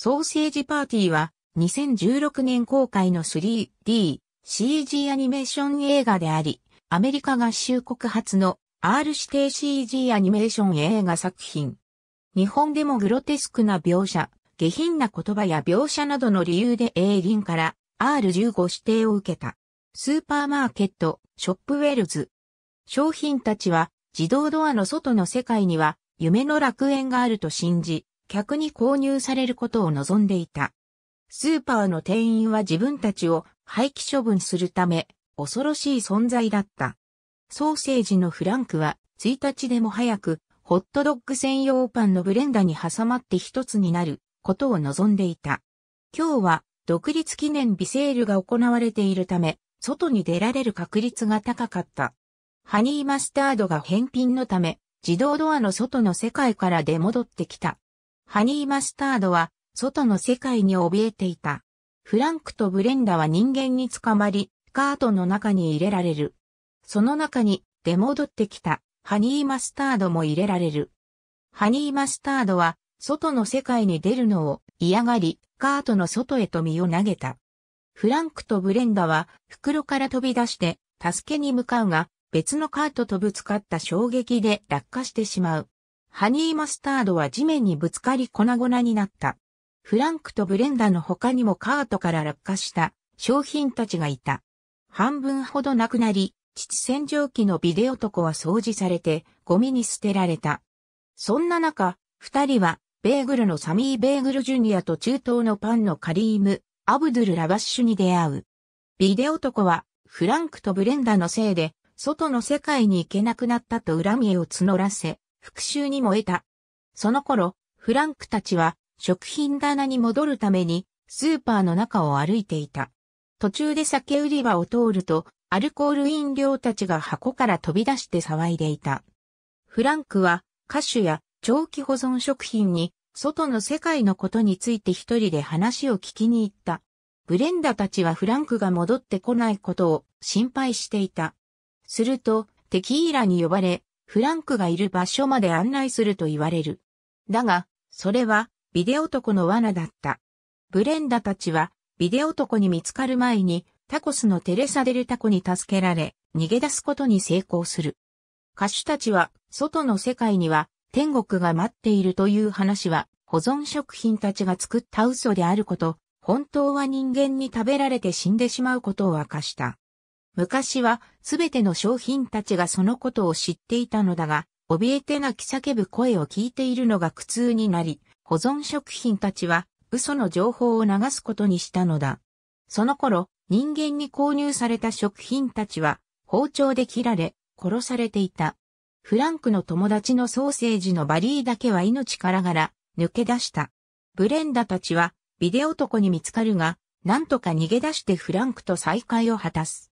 ソーセージパーティーは2016年公開の 3D CG アニメーション映画であり、アメリカ合衆国初の R 指定 CG アニメーション映画作品。日本でもグロテスクな描写、下品な言葉や描写などの理由で A 輪から R15 指定を受けた。スーパーマーケット、ショップウェルズ。商品たちは自動ドアの外の世界には夢の楽園があると信じ、客に購入されることを望んでいた。スーパーの店員は自分たちを廃棄処分するため、恐ろしい存在だった。ソーセージのフランクは1日でも早くホットドッグ専用パンのブレンダに挟まって一つになることを望んでいた。今日は独立記念日セールが行われているため、外に出られる確率が高かった。ハニーマスタードが返品のため、自動ドアの外の世界から出戻ってきた。ハニーマスタードは、外の世界に怯えていた。フランクとブレンダは人間に捕まり、カートの中に入れられる。その中に出戻ってきたハニーマスタードも入れられる。ハニーマスタードは外の世界に出るのを嫌がり、カートの外へと身を投げた。フランクとブレンダは袋から飛び出して助けに向かうが別のカートとぶつかった衝撃で落下してしまう。ハニーマスタードは地面にぶつかり粉々になった。フランクとブレンダの他にもカートから落下した商品たちがいた。半分ほどなくなり、父洗浄機のビデオ床は掃除されてゴミに捨てられた。そんな中、二人はベーグルのサミー・ベーグルジュニアと中東のパンのカリーム、アブドゥル・ラバッシュに出会う。ビデオ床はフランクとブレンダのせいで外の世界に行けなくなったと恨みを募らせ、復讐に燃えた。その頃、フランクたちは食品棚に戻るためにスーパーの中を歩いていた。途中で酒売り場を通るとアルコール飲料たちが箱から飛び出して騒いでいた。フランクは歌手や長期保存食品に外の世界のことについて一人で話を聞きに行った。ブレンダたちはフランクが戻ってこないことを心配していた。すると、テキーラに呼ばれ、フランクがいる場所まで案内すると言われる。だが、それはビデオ男の罠だった。ブレンダたちはビデオ男に見つかる前にタコスのテレサ・デルタコに助けられ、逃げ出すことに成功する。歌手たちは、外の世界には、天国が待っているという話は、保存食品たちが作った嘘であること、本当は人間に食べられて死んでしまうことを明かした。昔は、すべての商品たちがそのことを知っていたのだが、怯えて泣き叫ぶ声を聞いているのが苦痛になり、保存食品たちは、嘘の情報を流すことにしたのだ。その頃、人間に購入された食品たちは包丁で切られ殺されていた。フランクの友達のソーセージのバリーだけは命からがら抜け出した。ブレンダたちはビデオ男に見つかるが、なんとか逃げ出してフランクと再会を果たす。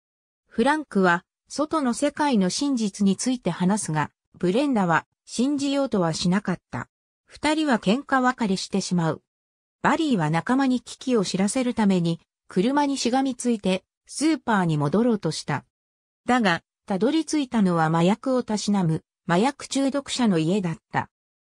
フランクは外の世界の真実について話すが、ブレンダは信じようとはしなかった。二人は喧嘩別れしてしまう。バリーは仲間に危機を知らせるために車にしがみついてスーパーに戻ろうとした。だが、たどり着いたのは麻薬をたしなむ麻薬中毒者の家だった。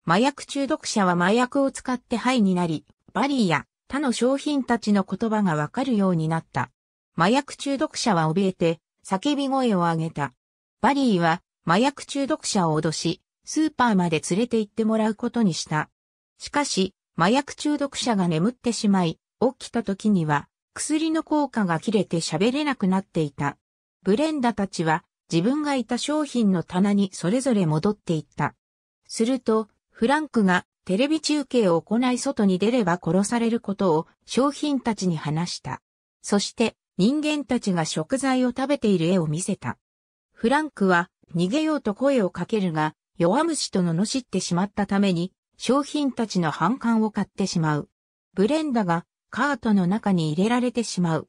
麻薬中毒者は麻薬を使ってハイになり、バリーや他の商品たちの言葉がわかるようになった。麻薬中毒者は怯えて叫び声を上げた。バリーは麻薬中毒者を脅し、スーパーまで連れて行ってもらうことにした。しかし、麻薬中毒者が眠ってしまい、起きた時には薬の効果が切れて喋れなくなっていた。ブレンダたちは自分がいた商品の棚にそれぞれ戻っていった。すると、フランクがテレビ中継を行い外に出れば殺されることを商品たちに話した。そして人間たちが食材を食べている絵を見せた。フランクは逃げようと声をかけるが弱虫と罵ってしまったために商品たちの反感を買ってしまう。ブレンダがカートの中に入れられてしまう。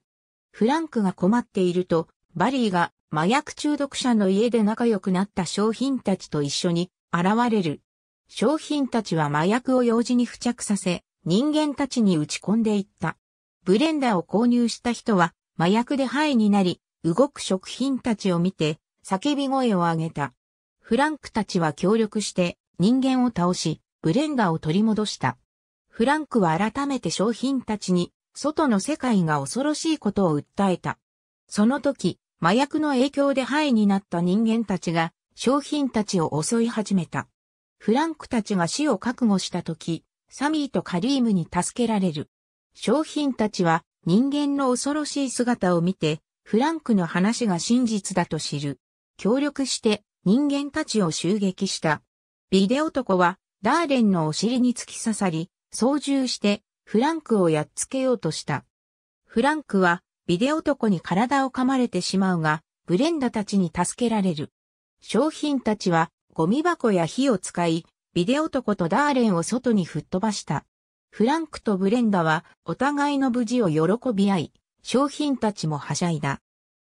フランクが困っていると、バリーが麻薬中毒者の家で仲良くなった商品たちと一緒に現れる。商品たちは麻薬を用事に付着させ、人間たちに打ち込んでいった。ブレンダを購入した人は麻薬でハイになり、動く食品たちを見て叫び声を上げた。フランクたちは協力して人間を倒し、ブレンダを取り戻した。フランクは改めて商品たちに、外の世界が恐ろしいことを訴えた。その時、麻薬の影響で肺になった人間たちが、商品たちを襲い始めた。フランクたちが死を覚悟した時、サミーとカリームに助けられる。商品たちは人間の恐ろしい姿を見て、フランクの話が真実だと知る。協力して人間たちを襲撃した。ビデ男はダーレンのお尻に突き刺さり、操縦してフランクをやっつけようとした。フランクはビデ男に体を噛まれてしまうが、ブレンダたちに助けられる。商品たちはゴミ箱や火を使い、ビデ男とダーレンを外に吹っ飛ばした。フランクとブレンダはお互いの無事を喜び合い、商品たちもはしゃいだ。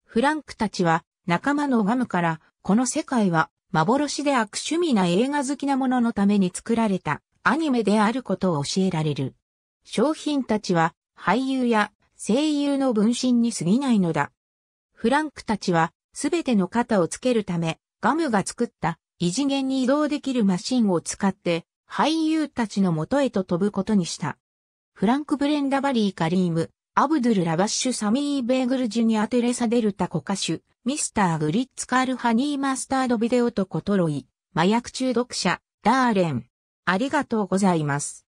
フランクたちは仲間のガムから、この世界は幻で悪趣味な映画好きな者のために作られたアニメであることを教えられる。商品たちは俳優や声優の分身に過ぎないのだ。フランクたちはすべての肩をつけるためガムが作った異次元に移動できるマシンを使って俳優たちの元へと飛ぶことにした。フランク・ブレンダ・バリー・カリーム、アブドゥル・ラバッシュ・サミー・ベーグル・ジュニア・テレサ・デルタ・コカシュ、ミスター・グリッツ・カール・ハニー・マスタード・ビデオとコトロイ、麻薬中毒者、ダーレン。ありがとうございます。